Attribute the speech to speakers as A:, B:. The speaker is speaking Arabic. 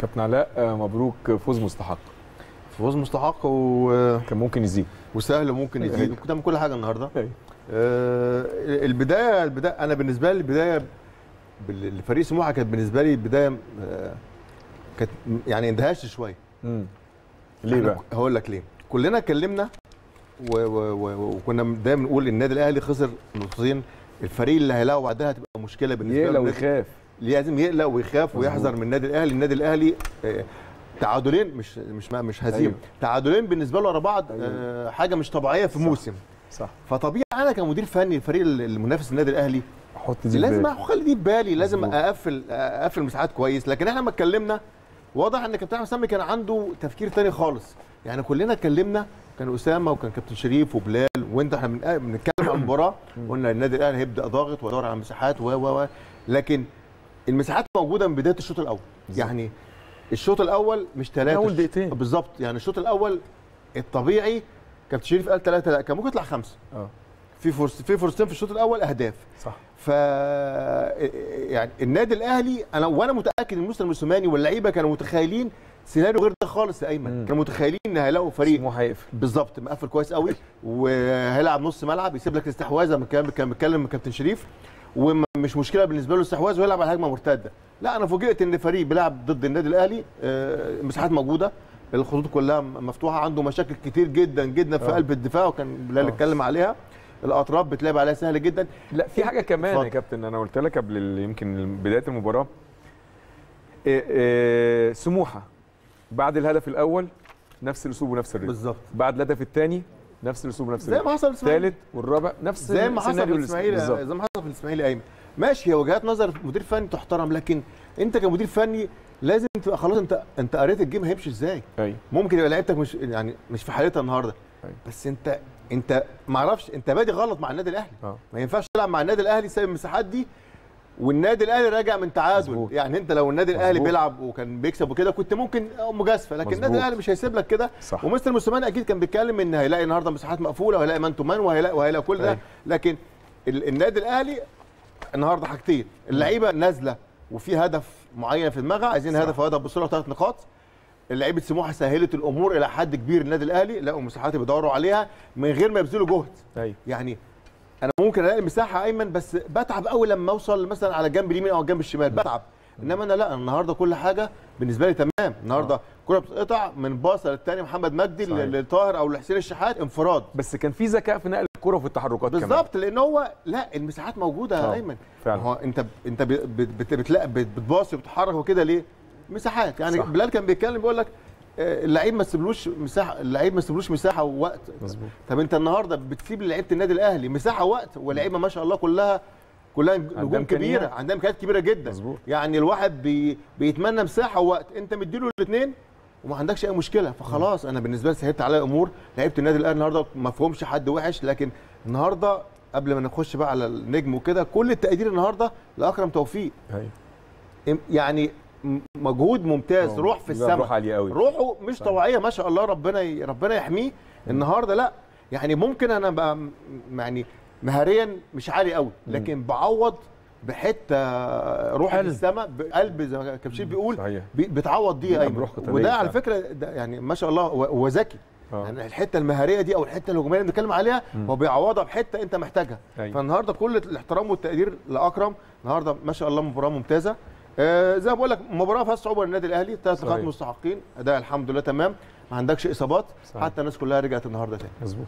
A: كابتن علاء آه، مبروك فوز مستحق.
B: فوز مستحق و...
A: كان ممكن يزيد.
B: وسهل وممكن يزيد. وكنت كل حاجة النهارده. آه البداية البداية أنا بالنسبة لي البداية لفريق سموحة كانت بالنسبة لي البداية آه كانت يعني اندهشت
A: شوية. ليه بقى؟
B: هقول لك ليه. كلنا اتكلمنا وكنا دايما نقول النادي الأهلي خسر نقطتين الفريق اللي هيلاقوا بعدها هتبقى مشكلة بالنسبة
A: يقلق
B: له
A: ويخاف.
B: لازم يقلق ويخاف. ويحذر من النادي الأهلي النادي الأهلي آه، تعادلين مش مش مش هزيمة
A: أيوة.
B: تعادلين بالنسبة له ورا بعض. آه، حاجة مش طبيعية في
A: صح.
B: موسم
A: صح
B: فطبيعي أنا كمدير فني الفريق المنافس النادي الأهلي
A: حط دي
B: لازم. أخلي دي بالي لازم. أقفل أقفل مساحات كويس لكن إحنا لما اتكلمنا واضح إن كابتن أحمد سامي كان عنده تفكير تاني خالص يعني كلنا اتكلمنا كان أسامة وكان كابتن شريف وبلال وإنت إحنا بن- بنتكلم عن المباراة قلنا النادي الأهلي هيبدأ ضاغط ويدور على مساحات و و و لكن المساحات موجودة من بداية الشوط الأول.
A: بالظبط.
B: يعني الشوط الأول مش ثلاثة
A: أول دقيقتين.
B: بالظبط. يعني الشوط الأول الطبيعي كابتن شريف قال ثلاثة لا كان ممكن يطلع خمسة.
A: آه.
B: في فرص في فرصتين في الشوط الأول أهداف.
A: صح.
B: ف يعني النادي الأهلي أنا وأنا متأكد إن مستر موسيماني واللعيبة كانوا متخيلين سيناريو غير ده خالص يا ايمن. كانوا متخيلين إن هيلاقوا فريق.
A: سموحه هيقفل.
B: بالظبط. مقفل كويس قوي. وهيلعب نص ملعب يسيب لك الاستحواذ زي ما كان بيتكلم كابتن شريف. ومش مشكلة بالنسبة له الاستحواذ ويلعب على هجمه مرتدة لا أنا فوجئت إن فريق بيلعب ضد النادي الأهلي آه، المساحات موجودة الخطوط كلها مفتوحة عنده مشاكل كتير جدا جدا في
A: آه.
B: قلب الدفاع وكان بلال
A: آه.
B: اتكلم عليها الأطراف بتلعب عليها سهل جدا
A: لا في حاجة كمان
B: اتفضل.
A: يا كابتن أنا قلت لك قبل يمكن بداية المباراة إيه إيه سموحة بعد الهدف الأول نفس الأسلوب ونفس الريتم
B: بالظبط
A: بعد الهدف الثاني نفس الأسلوب ونفس
B: زي ما حصل.
A: الثالث والرابع نفس
B: زي ما حصل في الاسماعيلي. زي ما حصل في الاسماعيلي أيمن ماشي هي وجهات نظر مدير فني تحترم لكن انت كمدير فني لازم تبقى خلاص انت انت قريت ال game هيمشي إزاي
A: أيوه
B: ممكن يبقى لعيبتك مش يعني مش في حالتها النهارده
A: أيوة.
B: بس انت انت ما أعرفش انت بادي غلط مع النادي الاهلي
A: آه
B: ما ينفعش تلعب مع النادي الاهلي سايب المساحات دي والنادي الاهلي راجع من تعادل
A: مظبوط.
B: يعني انت لو النادي الاهلي. بيلعب وكان بيكسب وكده كنت ممكن مجازفة لكن النادي. الاهلي مش هيسيب لك كده ومستر موسيماني أكيد كان بيتكلم ان هيلاقي النهارده مساحات مقفولة وهيلاقي man to man وهيلاقي وهيلاقي كل ده
A: أيوة.
B: لكن ال- النادي الاهلي النهارده حاجتين. اللعيبه نازله وفي هدف معين في دماغها عايزين
A: صح.
B: هدف وهدف بسرعة ثلاث نقاط. لعيبه سموحه سهلت الأمور إلى حد كبير النادي الاهلي لقوا مساحات بيدوروا عليها من غير ما يبذلوا جهد.
A: أيوه.
B: يعني أنا ممكن الاقي مساحه ايمن بس بتعب قوي لما اوصل مثلا على الجنب اليمين أو الجنب الشمال. بتعب. انما أنا لا النهارده كل حاجة بالنسبة لي تمام. النهارده كرة بتتقطع من باصة للتاني محمد مجدي. لطاهر أو لحسين الشحات انفراد.
A: بس كان في ذكاء في نقل الكره وفي التحركات
B: بالظبط لأن هو لا المساحات موجودة
A: آه،
B: ايمن
A: فعلا.
B: هو أنت أنت بت- بت- بتلاقي بت- بتباصي وبتتحرك وكده ليه؟ مساحات يعني
A: صح.
B: بلال كان بيتكلم بيقول لك آه، اللعيب ما تسيبلوش مساحة اللعيب ما تسيبلوش مساحة ووقت
A: مظبوط
B: طب أنت النهارده بتسيب لعيبة النادي الأهلي مساحة ووقت ولعيبه ما شاء الله كلها كلها نجوم. كبيرة عندها امكانيات كبيرة جدا
A: مظبوط.
B: يعني الواحد بي بيتمنى مساحة ووقت أنت مديله الاثنين وما عندكش أي مشكلة فخلاص أنا بالنسبة لي سهلت عليا الأمور لعيبه النادي الأهلي النهارده ما فيهمش حد وحش لكن النهارده قبل ما نخش بقى على النجم وكده كل التقدير النهارده لأكرم توفيق.
A: أيوه.
B: يعني مجهود ممتاز روح في
A: لا، روح
B: السماء
A: عاليه قوي.
B: روحه مش طبيعية ما شاء الله ربنا ي... ربنا يحميه. النهارده لأ يعني ممكن أنا بقى يعني مهاريا مش عالي قوي لكن بعوض بحتة روح. السماء بقلب زي ما كابتن بيقول
A: صحيح
B: بتعوض دي
A: أيمن
B: وده على. فكرة ده يعني ما شاء الله هو ذكي
A: آه.
B: يعني الحتة المهارية دي أو الحتة الهجومية اللي بنتكلم عليها هو بيعوضها بحتة أنت محتاجها
A: أيوة.
B: فالنهاردة كل الاحترام والتقدير لأكرم النهارده ما شاء الله مباراة ممتازة آه زي ما بقول لك مباراة فيها صعوبه للنادي الأهلي ثلاث نقاط. مستحقين أداء الحمد لله تمام ما عندكش إصابات
A: صحيح.
B: حتى الناس كلها رجعت النهارده تاني
A: مظبوط